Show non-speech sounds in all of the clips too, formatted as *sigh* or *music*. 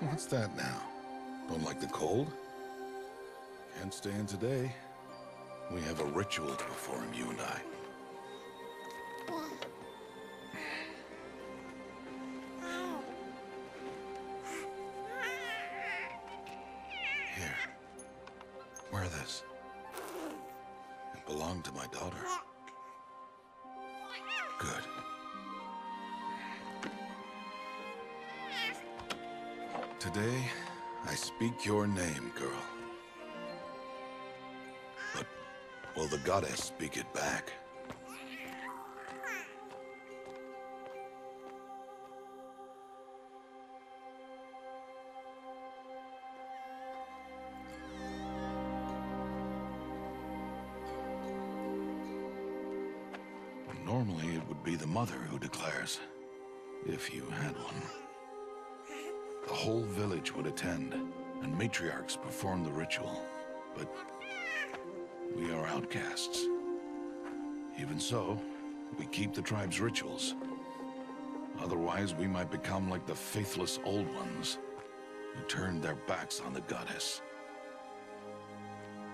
What's that now? Don't like the cold? Can't stay in today. We have a ritual to perform, you and I. goddess speak it back? Normally, it would be the mother who declares, if you had one. The whole village would attend, and matriarchs perform the ritual. But we are outcasts. Even so, we keep the tribe's rituals. Otherwise, we might become like the faithless Old Ones, who turned their backs on the goddess.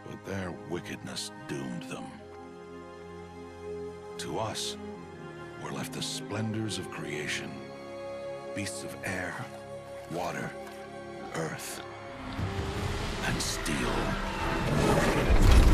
But their wickedness doomed them. To us, were left the splendors of creation. Beasts of air, water, earth, and steel.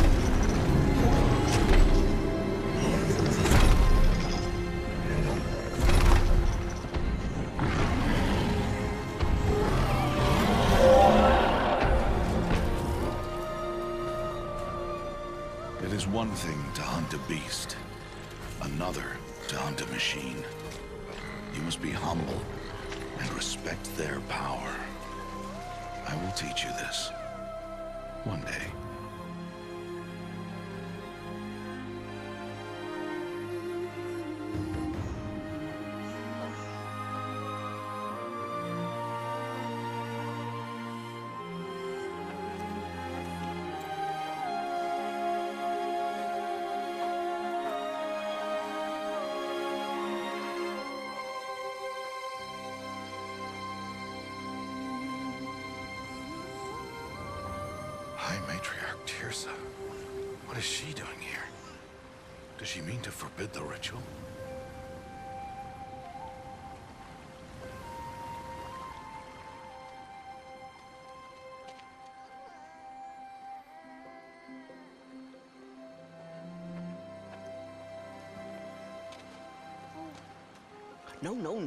One thing to hunt a beast, another to hunt a machine. You must be humble and respect their power. I will teach you this. One day.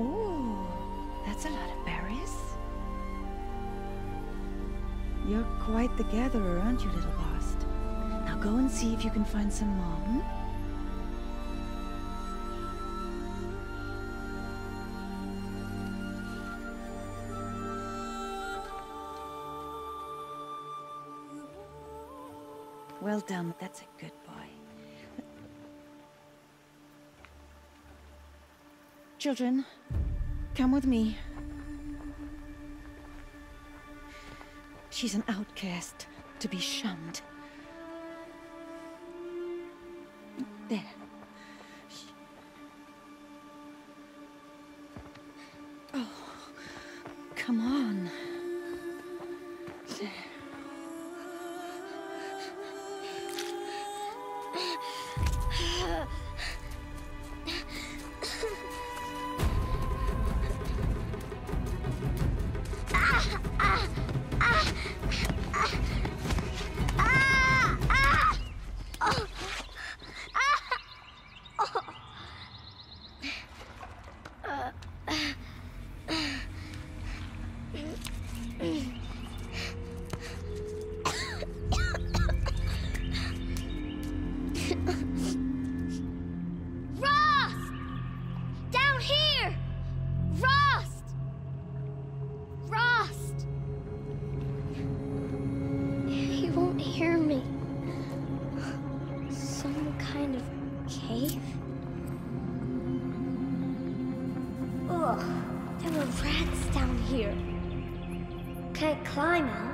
Oh, that's a lot of berries. You're quite the gatherer, aren't you, little Bast? Now go and see if you can find some more. hmm? Well done. That's a good boy. Children, come with me. She's an outcast, to be shunned. Cave? Ugh, there were rats down here. Can't climb out.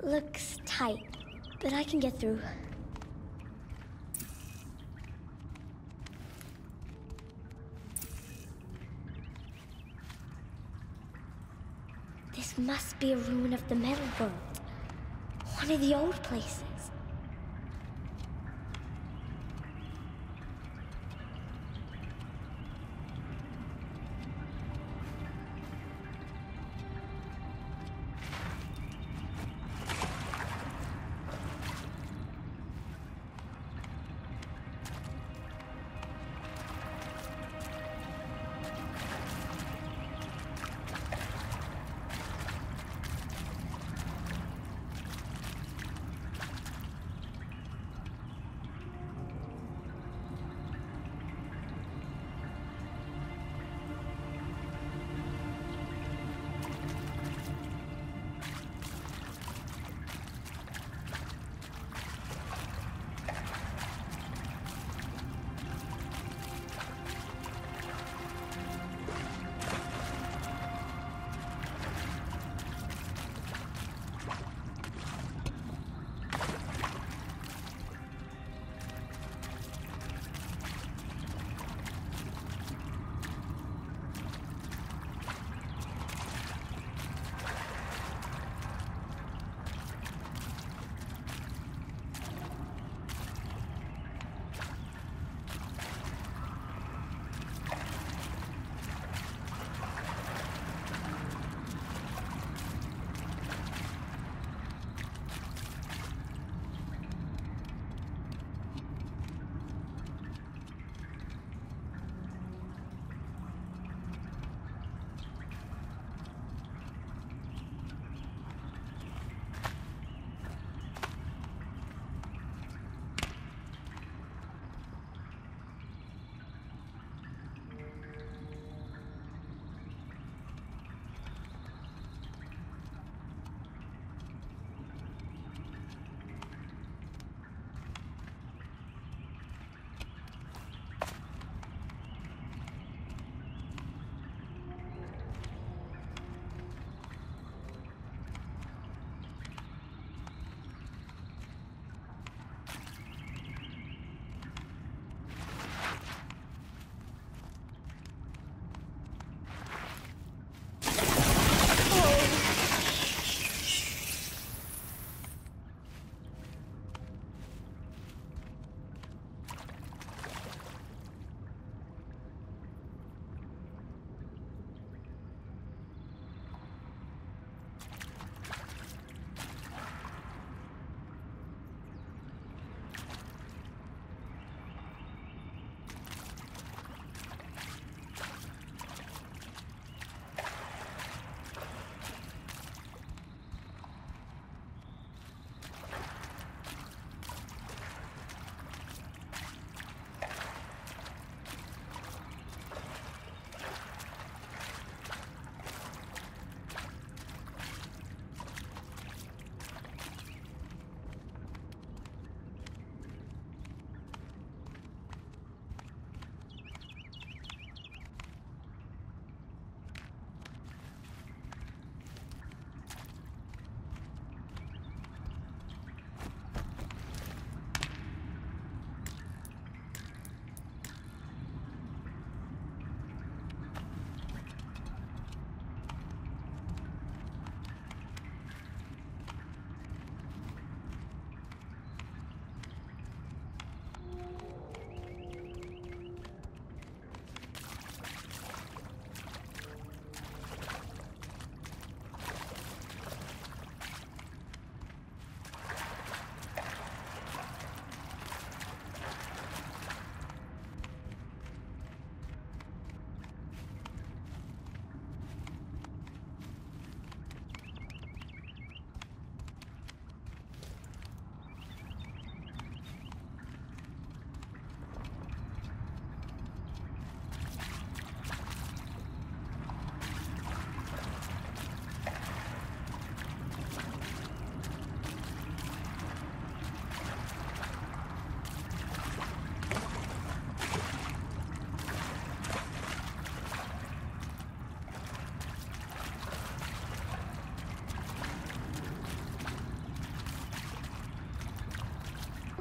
Looks tight, but I can get through. This must be a ruin of the metal world. One of the old places.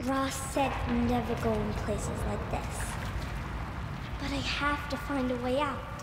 Rost said never go in places like this. But I have to find a way out.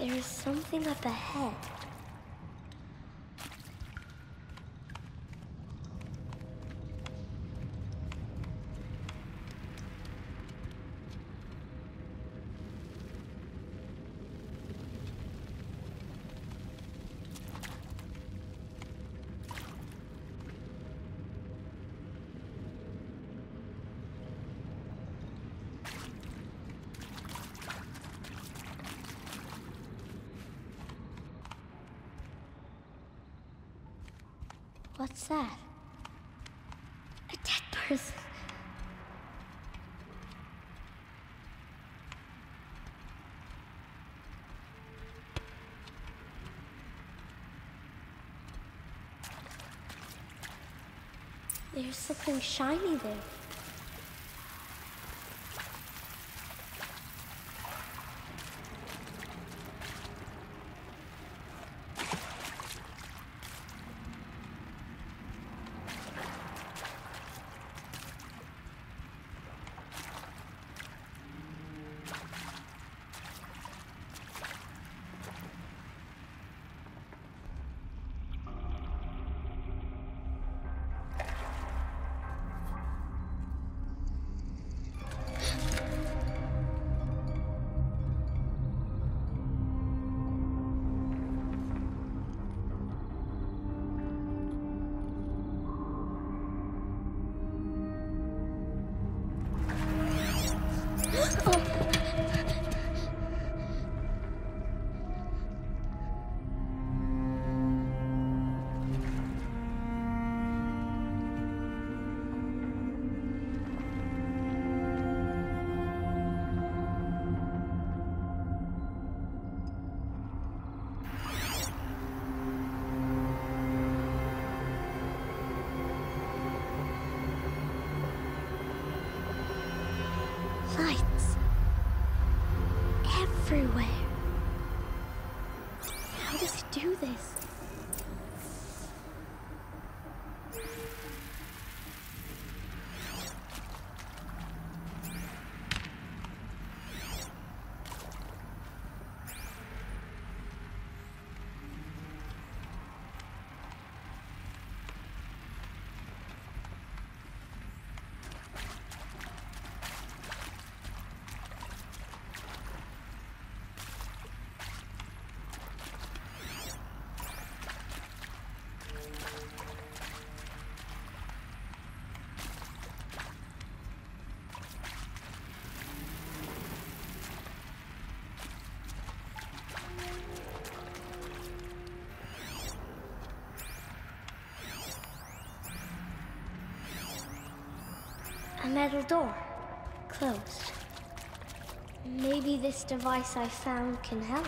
There is something up ahead. That? A dead person. There's something shiny there. Metal door. Closed. Maybe this device I found can help.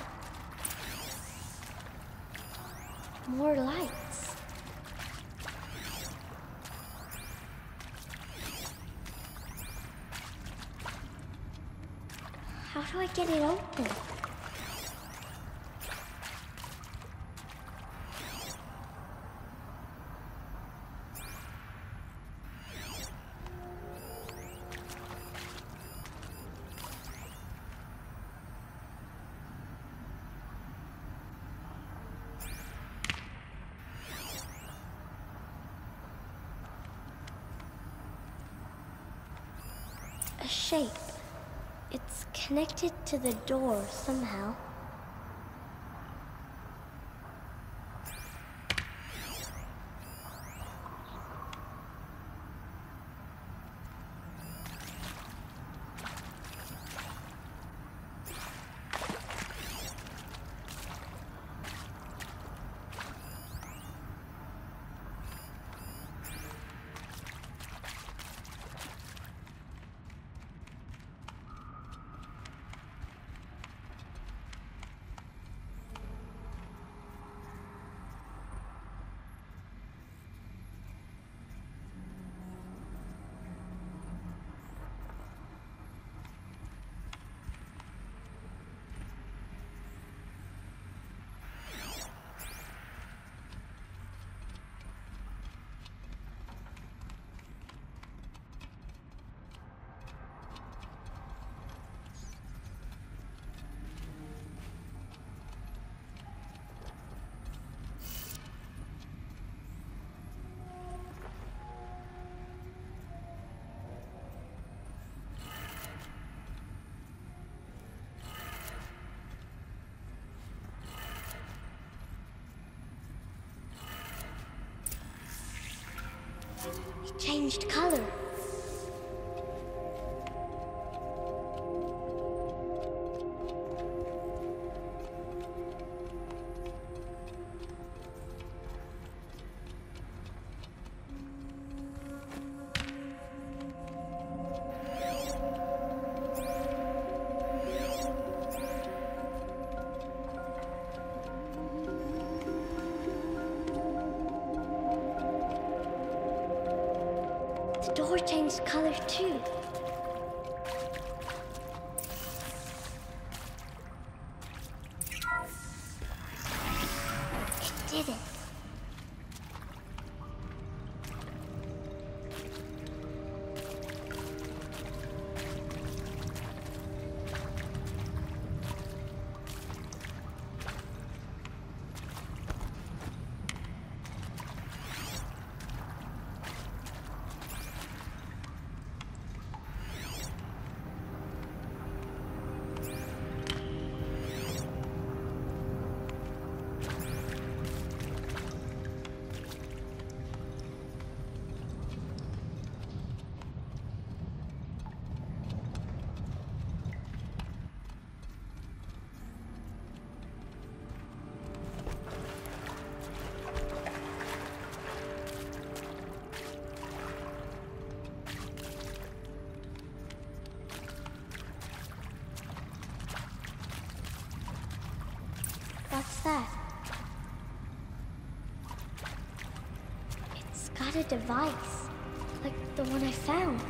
More lights. How do I get it open? Connected to the door somehow. It changed color. That? It's got a device, like the one I found.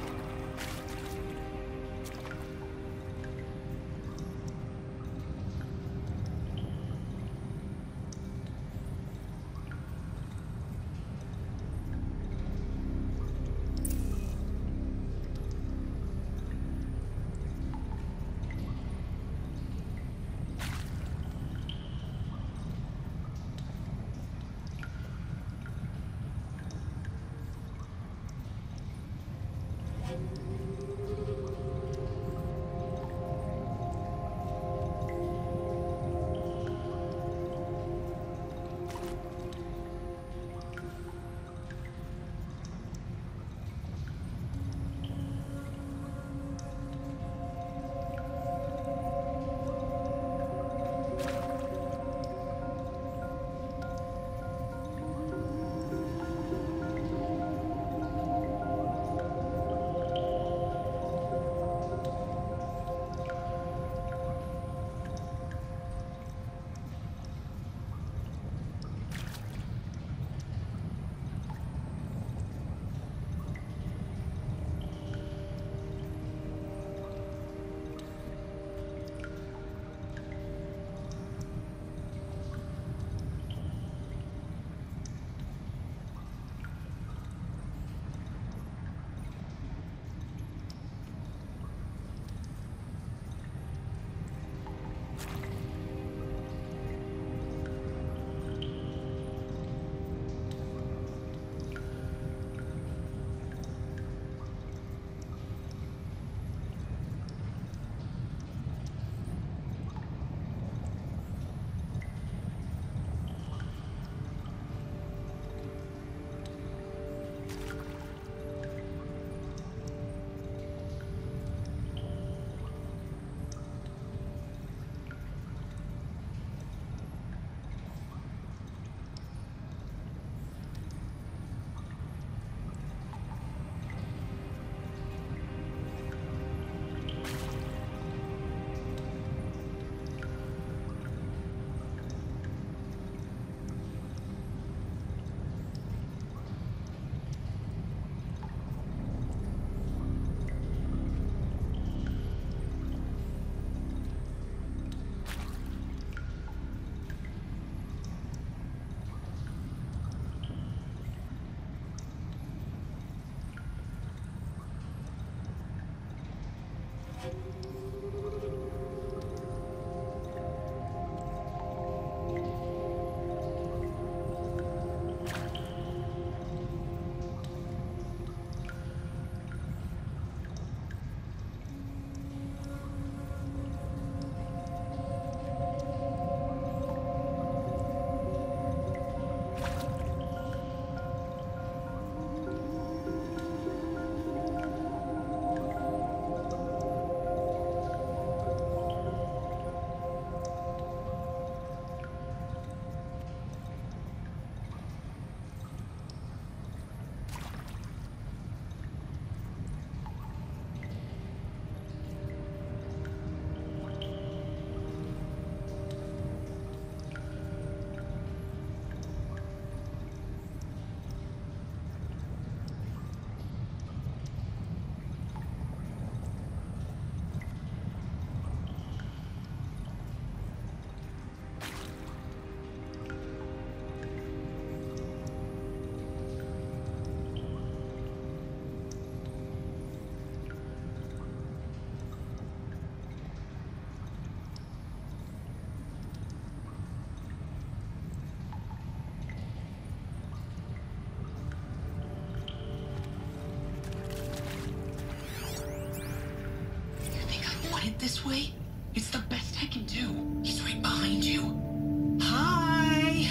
Way? It's the best I can do. He's right behind you. Hi!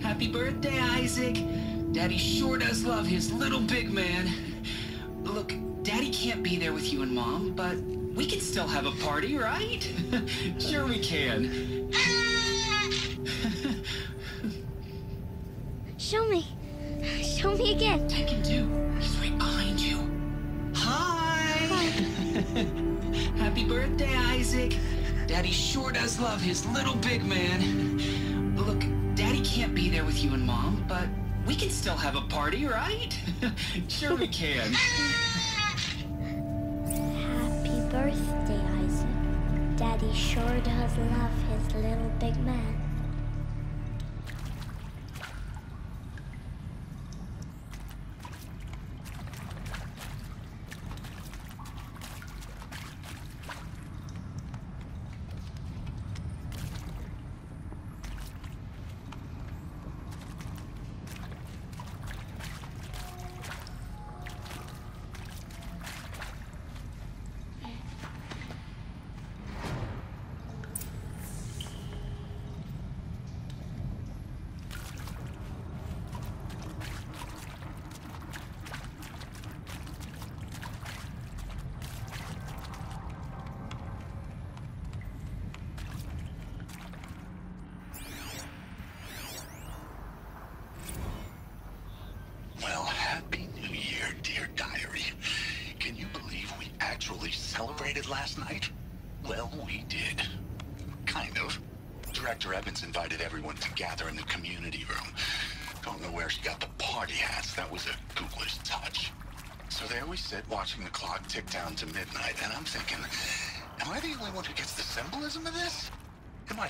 *laughs* Happy birthday, Isaac. Daddy sure does love his little big man. Look, Daddy can't be there with you and Mom, but we can still have a party, right? *laughs* sure we can. Love his little big man. Look, Daddy can't be there with you and Mom, but we can still have a party, right? *laughs* sure we can. Happy birthday, Isaac. Daddy sure does love his little big man.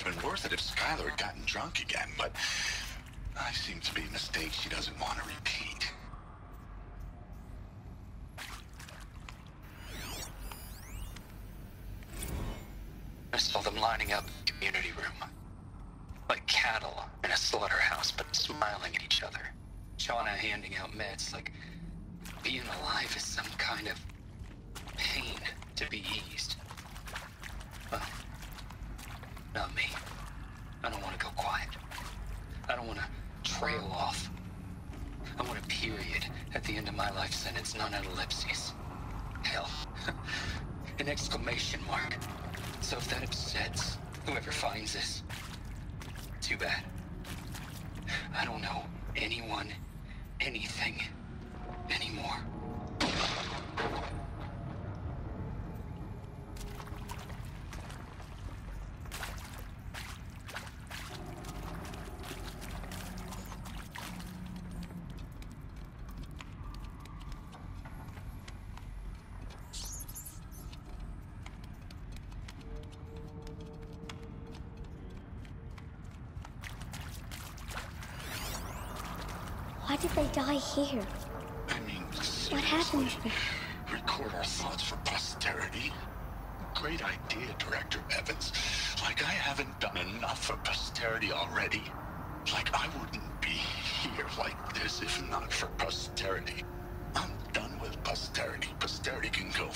Been worth it if Skylar had gotten drunk again, but I seem to be a mistake she doesn't want to trail off. I want a period at the end of my life sentence, not an ellipses. Hell, *laughs* an exclamation mark. So if that upsets whoever finds this, too bad. I don't know anyone, anything, anymore. Why did they die here? I mean, What happened? seriously, Record our thoughts for posterity. Great idea, Director Evans. Like I haven't done enough for posterity already. Like I wouldn't be here like this if not for posterity. I'm done with posterity. Posterity can go.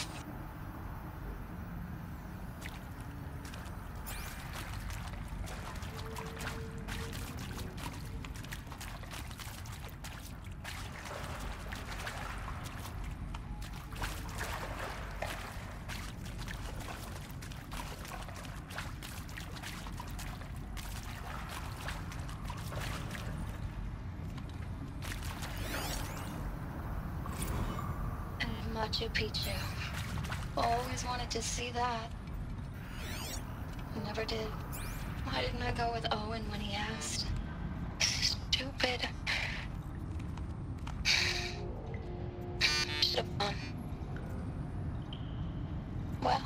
And Machu Picchu. Always wanted to see that. Never did. Why didn't I go with Owen when he asked? Stupid. Should have gone. Well.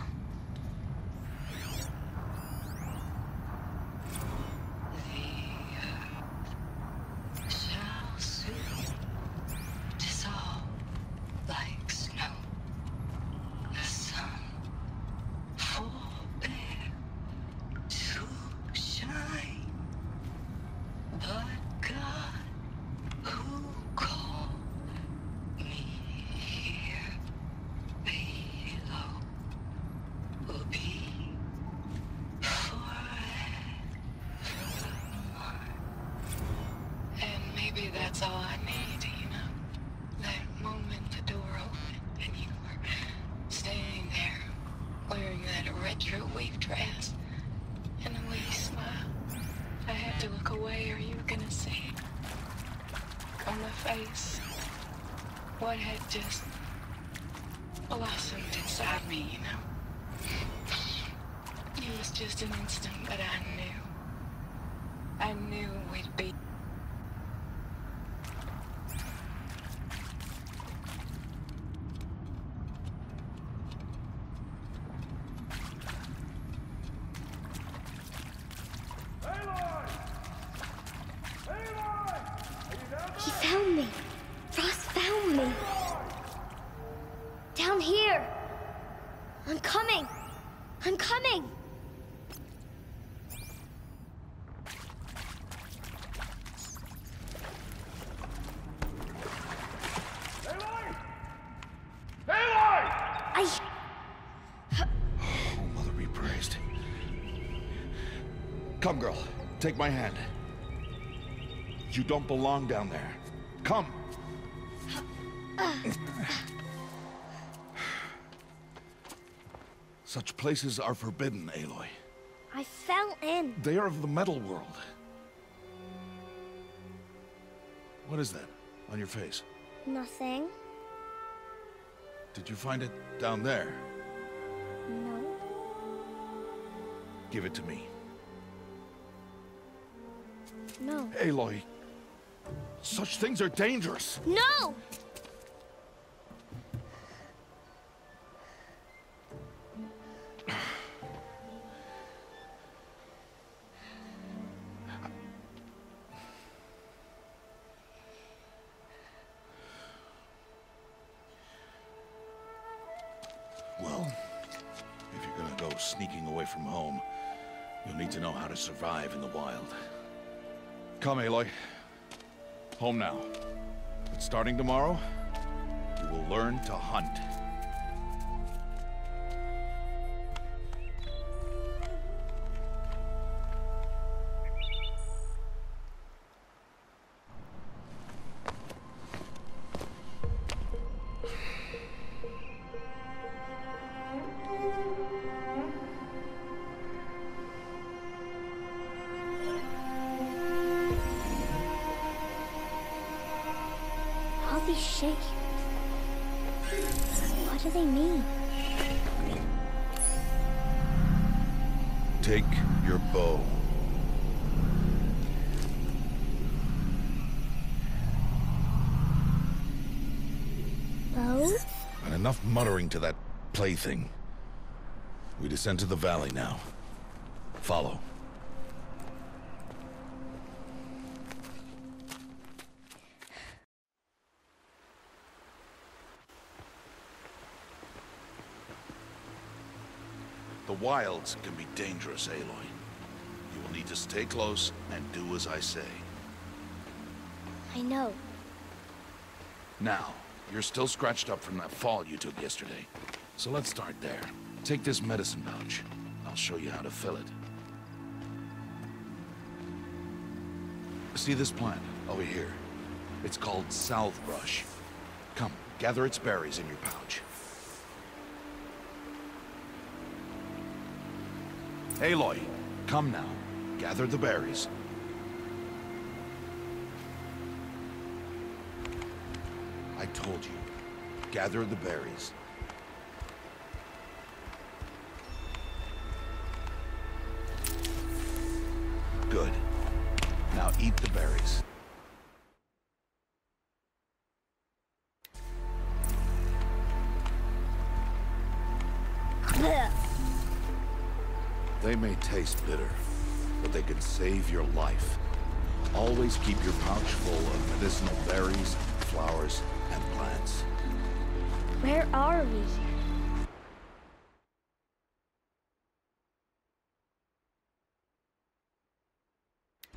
The earth shall soon dissolve like snow. The sun forbear to shine, but God who called me here place. What had just blossomed inside me, you know? It was just an instant, Take my hand. You don't belong down there. Come. Such places are forbidden, Aloy. I fell in. They are of the metal world. What is that on your face? Nothing. Did you find it down there? No. Give it to me. No. Aloy, such things are dangerous. No! Tomorrow, enough muttering to that plaything. We descend to the valley now. Follow. The wilds can be dangerous, Aloy. You will need to stay close and do as I say. I know. Now, you're still scratched up from that fall you took yesterday. So let's start there. Take this medicine pouch. I'll show you how to fill it. See this plant over here? It's called salve brush. Come, gather its berries in your pouch. Aloy, come now. Gather the berries. Told you. Gather the berries. Good. Now eat the berries. They may taste bitter, but they can save your life. Always keep your pouch full of medicinal berries, flowers, plants. Where are we?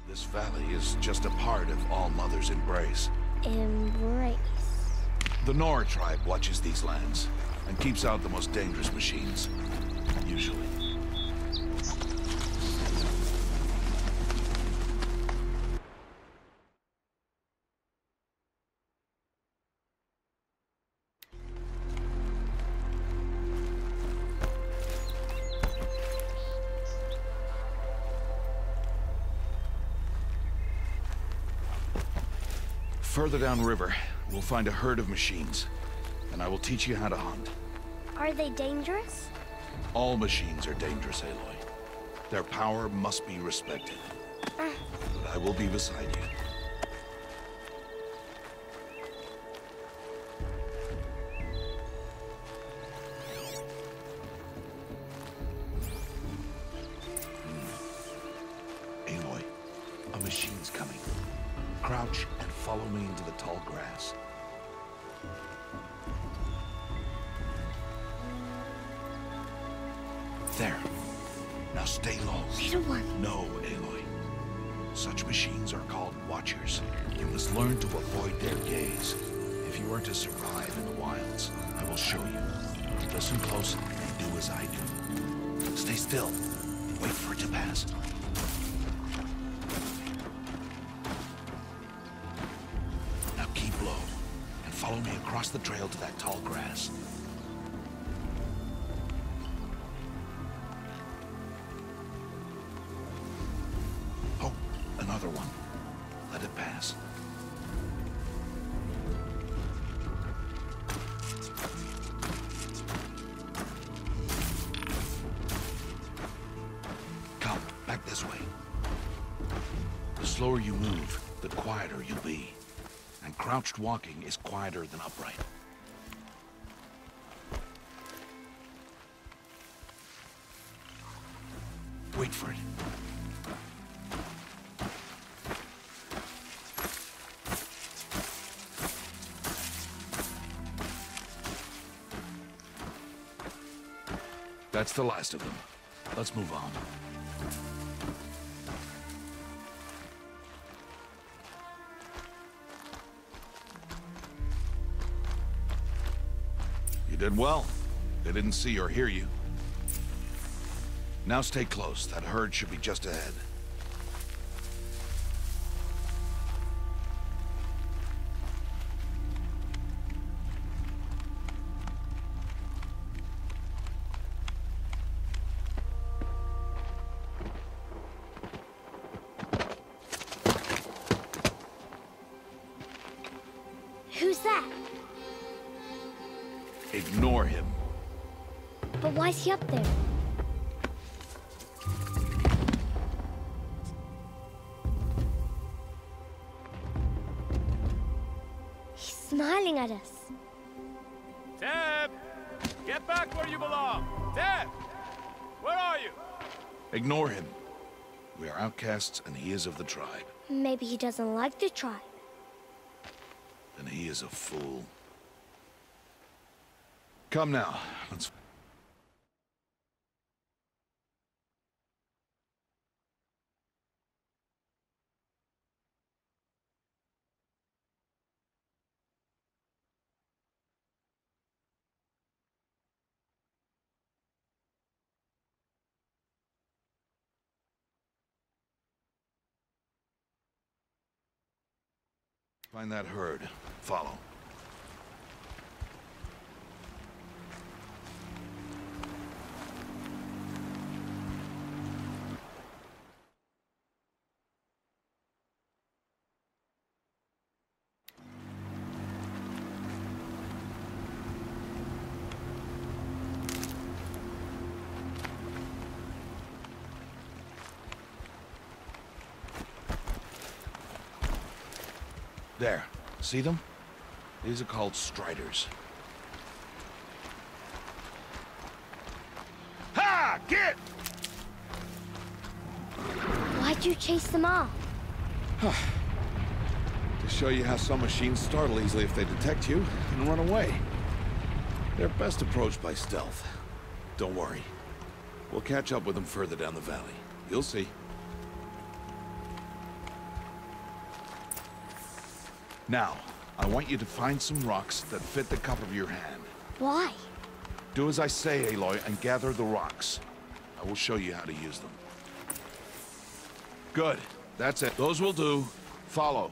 This valley is just a part of All Mother's embrace. Embrace. The Nora tribe watches these lands and keeps out the most dangerous machines. Usually. Further downriver, we'll find a herd of machines. And I will teach you how to hunt. Are they dangerous? All machines are dangerous, Aloy. Their power must be respected. Ah. But I will be beside you. Quieter than upright. Wait for it. That's the last of them. Let's move on. Did well. They didn't see or hear you. Now stay close. That herd should be just ahead. Outcasts, and he is of the tribe. Maybe he doesn't like the tribe. Then he is a fool. Come now. Let's... Find that herd. Follow. There. See them? These are called striders. Ha! Get! Why'd you chase them off? To show you how some machines startle easily if they detect you and run away. They're best approached by stealth. Don't worry. We'll catch up with them further down the valley. You'll see. Now, I want you to find some rocks that fit the cup of your hand. Why? Do as I say, Aloy, and gather the rocks. I will show you how to use them. Good. That's it. Those will do. Follow.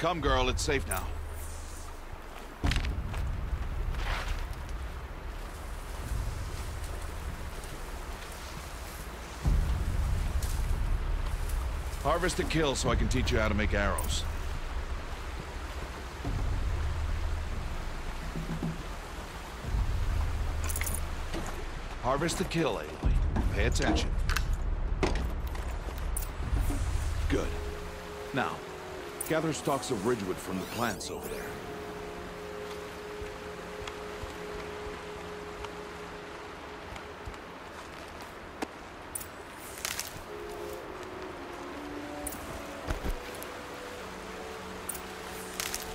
Come, girl, it's safe now. Harvest and kill so I can teach you how to make arrows. Harvest the kill, Aloy. Pay attention. Good. Now, gather stalks of ridgewood from the plants over there.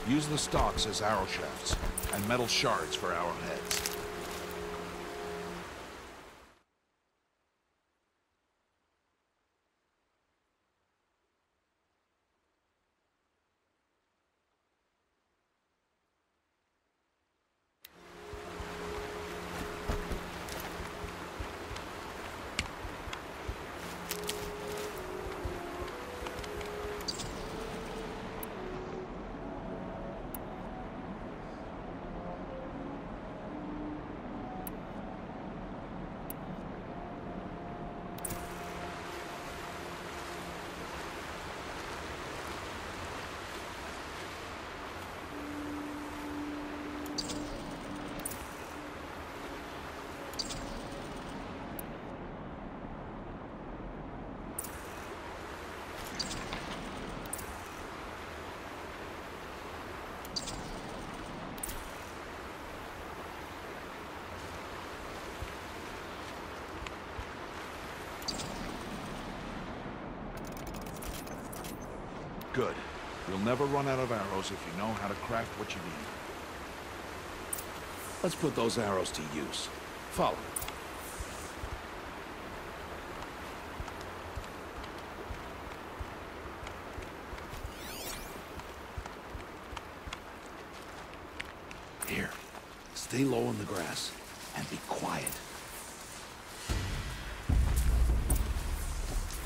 Use the stalks as arrow shafts, and metal shards for arrowheads. Good. You'll never run out of arrows if you know how to craft what you need. Let's put those arrows to use. Follow. Here. Stay low in the grass and be quiet.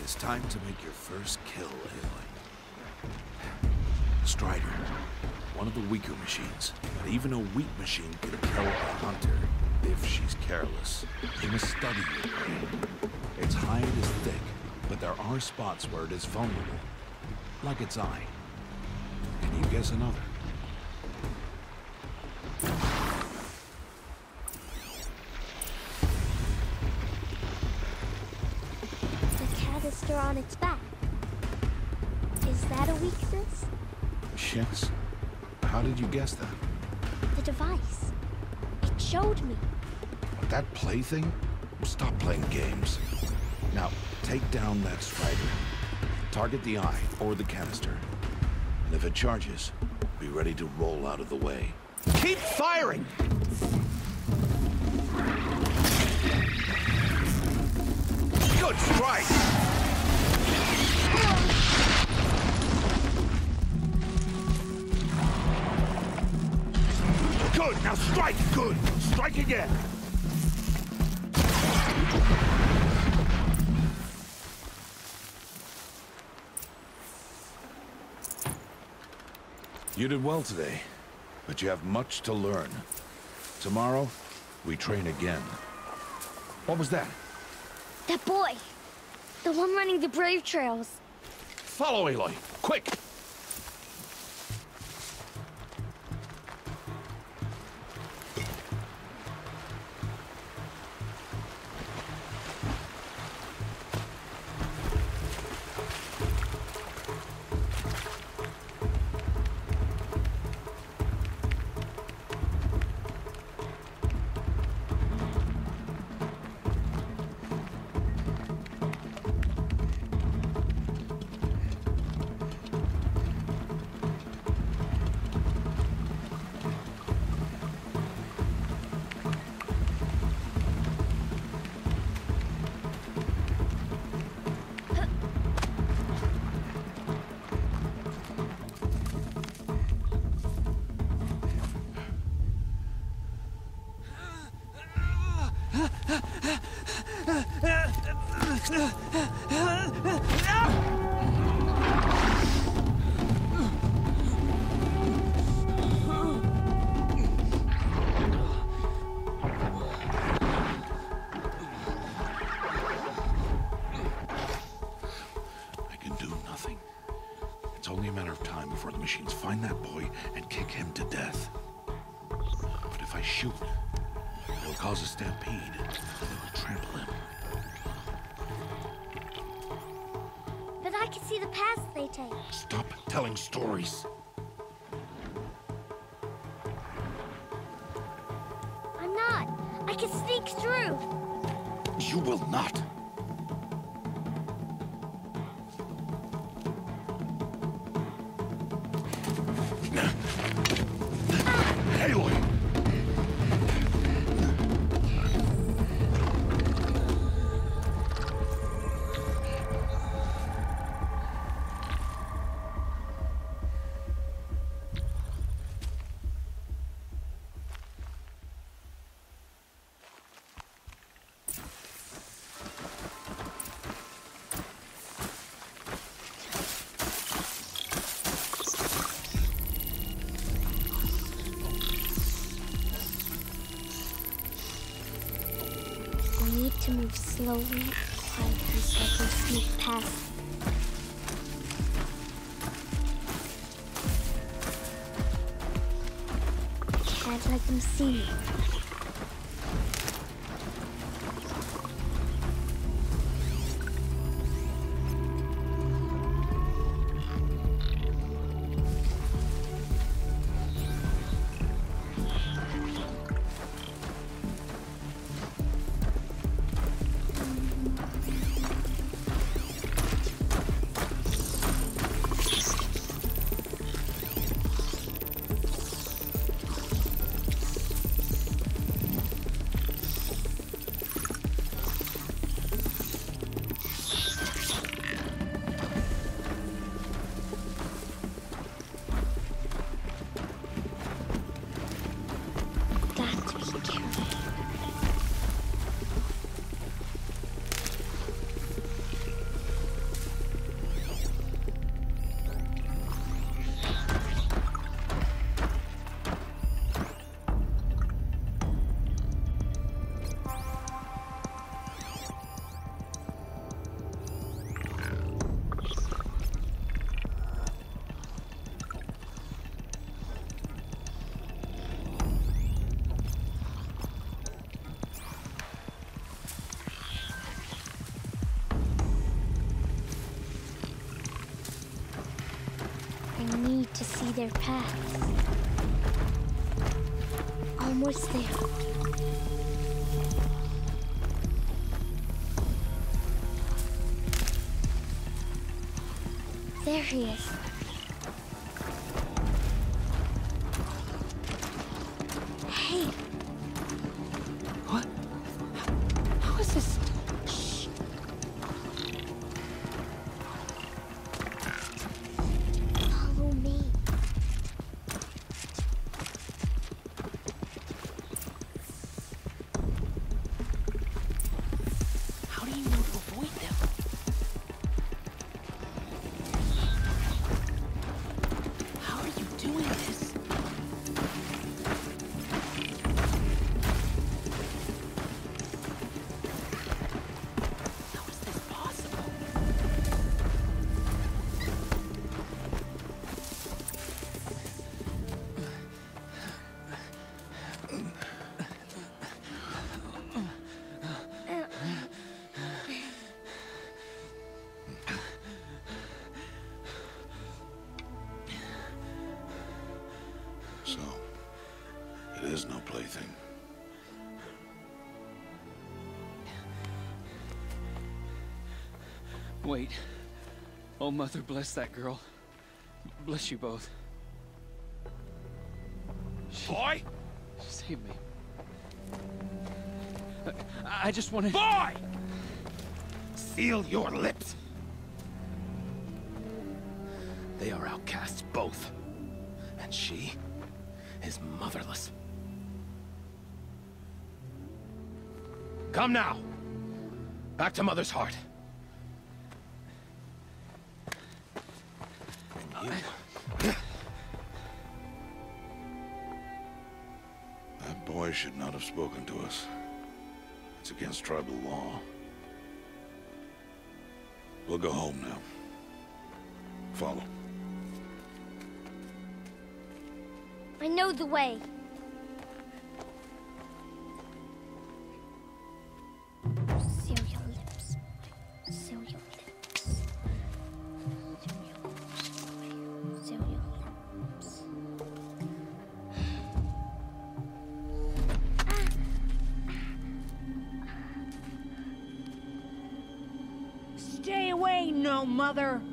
It's time to make your first kill, Aloy. Strider. One of the weaker machines. But even a weak machine can kill a hunter if she's careless. You must study your. Its hide is thick, but there are spots where it is vulnerable. Like its eye. Can you guess another? The on its back. Is that a weakness? Yes. How did you guess that? The device. It showed me. That plaything? Stop playing games. Now, take down that strider. Target the eye or the canister. And if it charges, be ready to roll out of the way. Keep firing! Good strike! Good, now strike. Good. Strike again. You did well today, but you have much to learn. Tomorrow, we train again. What was that? That boy! The one running the Brave Trails. Follow Aloy, quick! say. Stop telling stories. I'm not. I can sneak through. You will not. slowly, sneak past. Can't let them see me. he. Hey. What? How is this? Wait. Oh, Mother, bless that girl. Bless you both. She, Boy! she saved me. I, I just wanted... Boy! Seal your lips! They are outcasts, both. And she is motherless. Come now! Back to Mother's heart. Spoken to us. It's against tribal law. We'll go home now. Follow. I know the way. No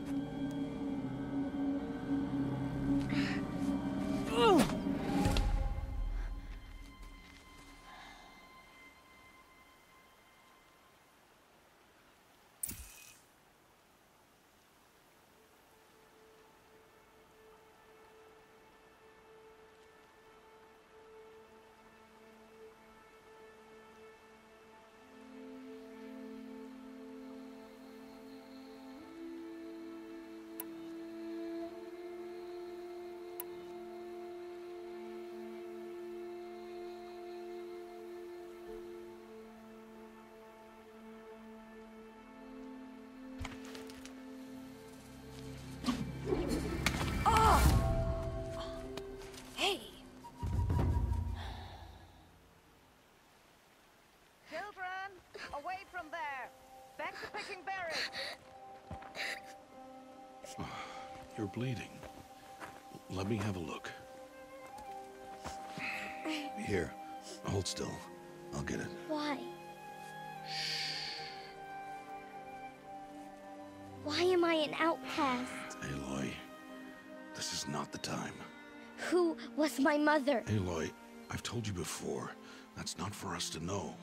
bleeding. Let me have a look. Here, hold still. I'll get it. Why? Why am I an outcast? Aloy, this is not the time. Who was my mother? Aloy, I've told you before, that's not for us to know.